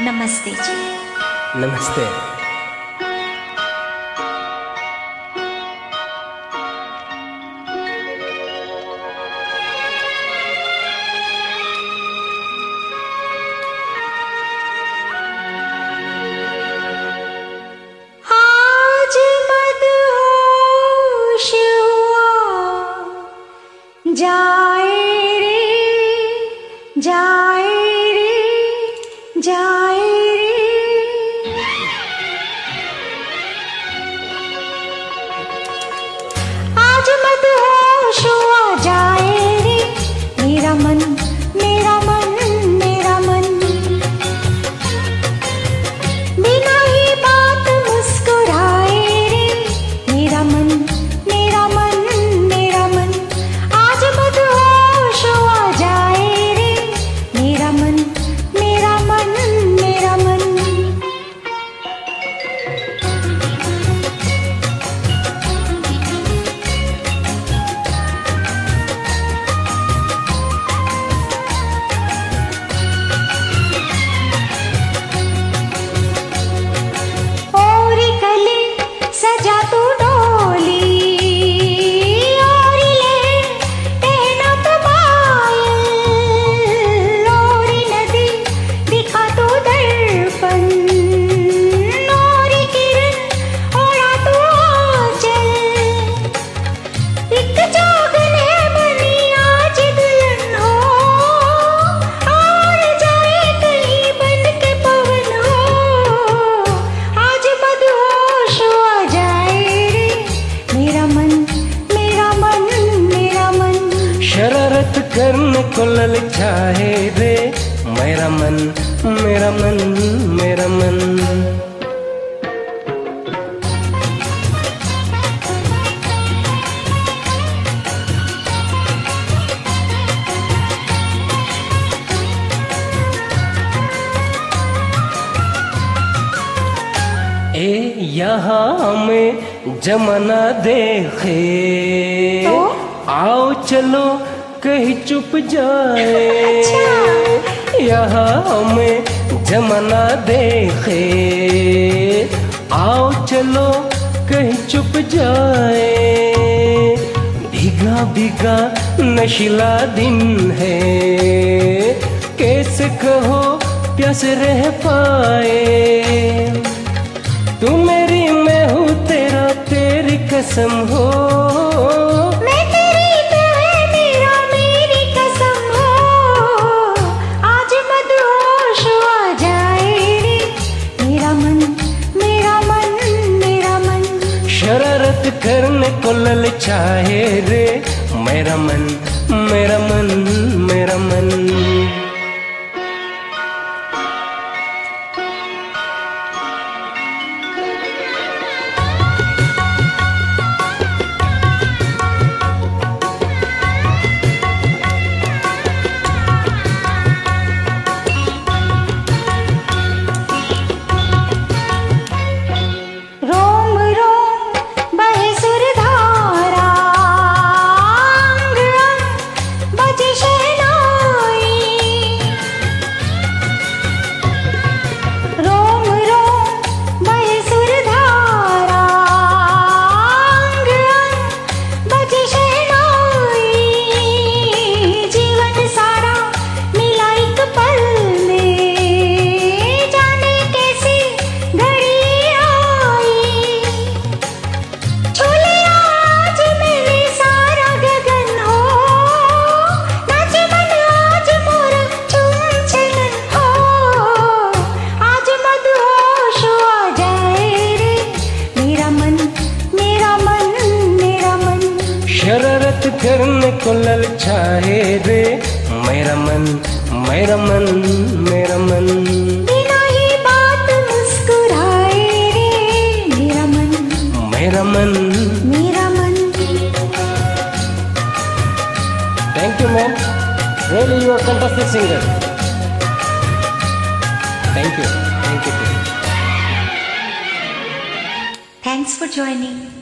नमस्ते जी। नमस्ते। आज करने को ललचाए रे मेरा मन मेरा मन मेरा मन ए यहाँ हमें जमाना देखे तो? आओ चलो कहीं चुप जाए। अच्छा। यहाँ हमें जमाना देखे। आओ चलो कहीं चुप जाए। भीगा भीगा नशीला दिन है। कैसे कहो प्यास रह पाए। तू मेरी मैं हूँ तेरा तेरी कसम हो। करने को ललचाए रे। मेरा मन मेरा मन चाहे रे मेरा मन मेरा मन मेरा मन बिना ही बात मुस्कुराए रे मेरा मन। मेरा मन मेरा मन। Thank you ma'am really you are fantastic singer thank you thank you thanks for joining